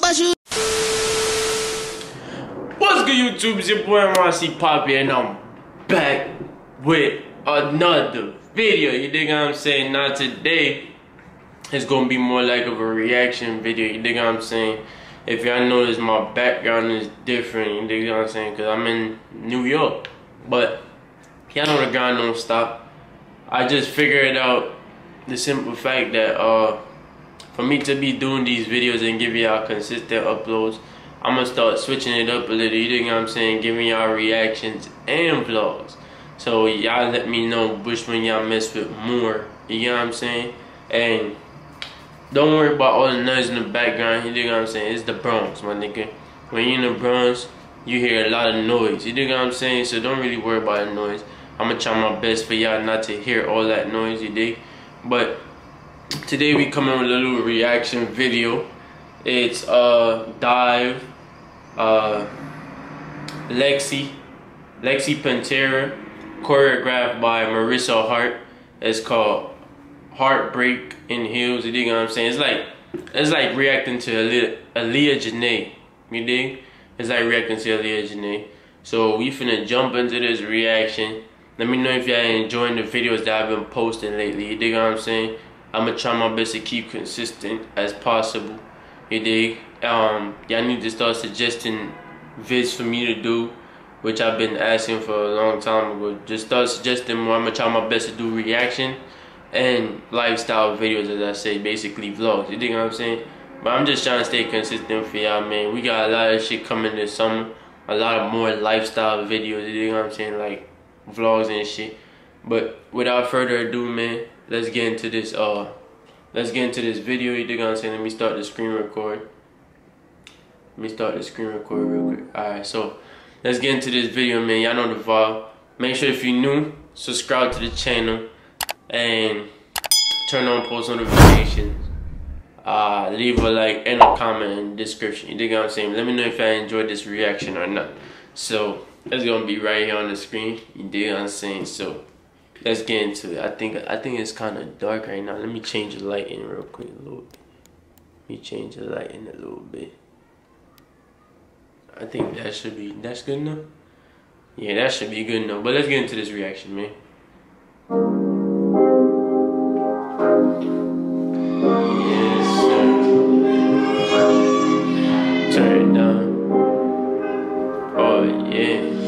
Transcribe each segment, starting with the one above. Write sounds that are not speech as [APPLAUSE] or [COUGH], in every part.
What's good YouTube? It's your boy Rossi Poppy and I'm back with another video. You dig what I'm saying? Now today it's gonna be more like of a reaction video. You dig what I'm saying? If y'all notice my background is different, you dig what I'm saying? Cause I'm in New York. But y'all know the grind don't stop. I just figured out the simple fact that uh for me to be doing these videos and give y'all consistent uploads. I'm gonna start switching it up a little, you know what I'm saying? Giving y'all reactions and vlogs. So y'all let me know which one y'all mess with more, you know what I'm saying? And don't worry about all the noise in the background, you know what I'm saying? It's the Bronx, my nigga. When you're in the Bronx, you hear a lot of noise, you know what I'm saying? So don't really worry about the noise. I'm gonna try my best for y'all not to hear all that noise, you dig? But today we coming with a little reaction video it's uh Dive, uh Lexy, Lexy Panterra, choreographed by Marissa Heart. It's called Heartbreak in Heels. You dig what I'm saying? It's like it's like reacting to Aaliyah, Aaliyah Janae. You dig? It's like reacting to Aaliyah Janae. So we finna jump into this reaction. Let me know if y'all enjoying the videos that I've been posting lately. You dig what I'm saying? I'm gonna try my best to keep consistent as possible. You dig? Um, y'all need to start suggesting vids for me to do, which I've been asking for a long time ago. Just start suggesting more. I'm gonna try my best to do reaction and lifestyle videos, as I say, basically vlogs. You dig what I'm saying? But I'm just trying to stay consistent for y'all, man. We got a lot of shit coming this summer. A lot of more lifestyle videos. You dig what I'm saying? Like vlogs and shit. But without further ado, man, let's get into this. Uh, let's get into this video. You dig I'm saying? Let me start the screen record. Let me start the screen record real quick. Alright, so let's get into this video, man. Y'all know the vibe. Make sure if you're new, subscribe to the channel and turn on post notifications. Uh, leave a like and a comment in the description. You dig I'm saying? Let me know if I enjoyed this reaction or not. So it's gonna be right here on the screen. You dig I'm saying? So let's get into it. I think I think it's kind of dark right now. Let me change the light in real quick a little bit. Let me change the light in a little bit. I think that should be that's good enough. Yeah, that should be good enough. But let's get into this reaction, man. That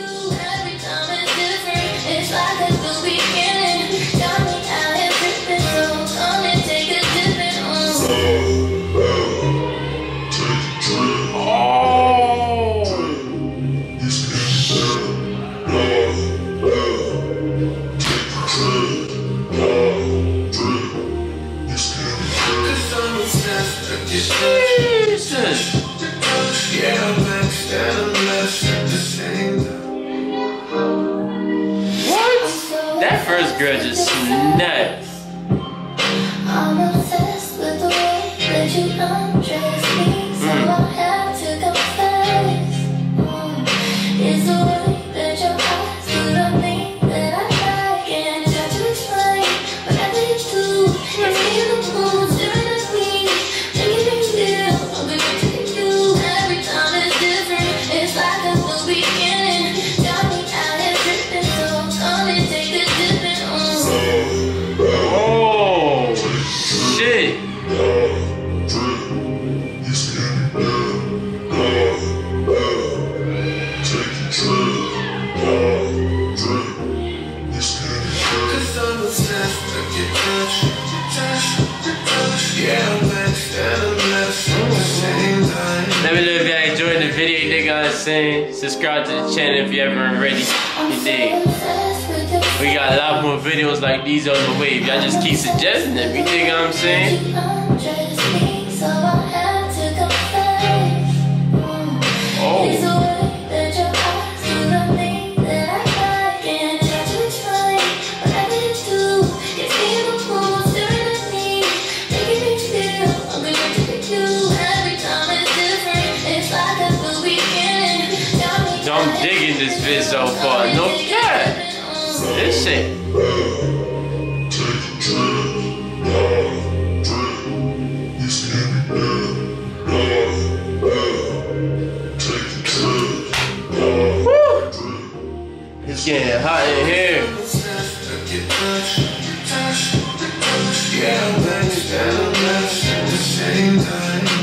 girl just nuts. Saying? Subscribe to the channel if you haven't already. You dig? We got a lot more videos like these on the way. Y'all just keep suggesting them, you think I'm saying? This vid so far. No cap. This shit. It's getting hot in here. Oh,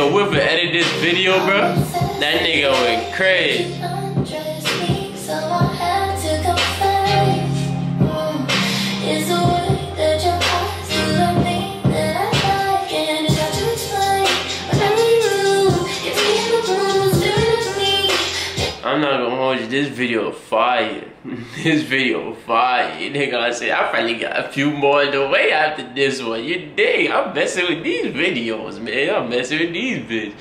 Yo, Whipper edit this video, bro. That nigga went crazy. This video fire. [LAUGHS] this video fire. You nigga, I say I probably got a few more in the way after this one. You dig? I'm messing with these videos, man. I'm messing with these vids.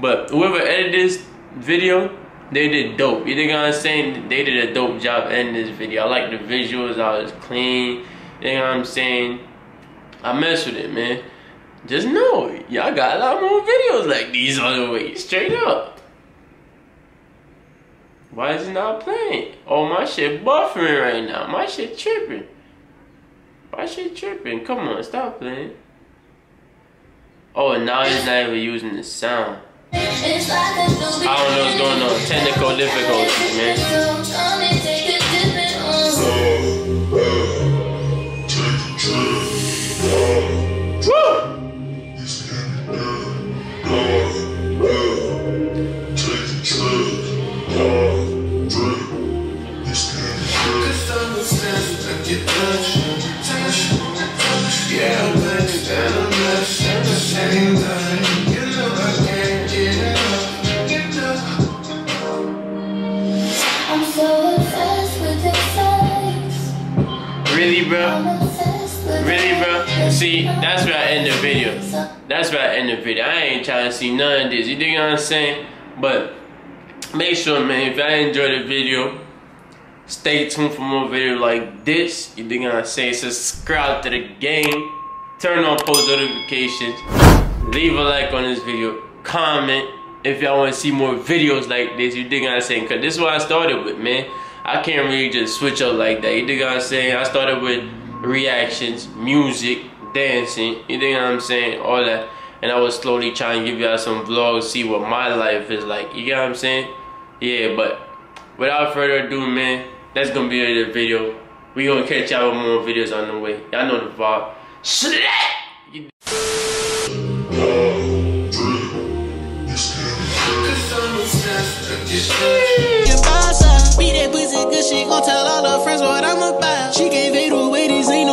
But whoever edited this video, they did dope. You think I'm saying? They did a dope job editing this video. I like the visuals. I was clean. You know what I'm saying? I mess with it, man. Just know, y'all got a lot more videos like these on the way. Straight up. Why is it not playing? Oh, my shit buffering right now. My shit tripping. My shit tripping. Come on, stop playing. Oh, and now he's not even using the sound. I don't know what's going on. Technical difficulties, man. Really, bro? Really, bro? See, that's where I end the video. That's where I end the video. I ain't trying to see none of this. You dig what I'm saying? But make sure, man, if I enjoyed the video, stay tuned for more videos like this. You dig what I'm saying? Subscribe to the game. Turn on post notifications. Leave a like on this video. Comment if y'all want to see more videos like this. You dig what I'm saying? Because this is what I started with, man. I can't really just switch up like that. You dig what I'm saying? I started with reactions, music, dancing, you think what I'm saying? All that. And I was slowly trying to give y'all some vlogs, see what my life is like. You get what I'm saying? Yeah, but without further ado, man, that's gonna be the video. We gonna catch y'all with more videos on the way. Y'all know the vibe. Slap! Cause she gon' tell all her friends what I'm about. She gave it away, these ain't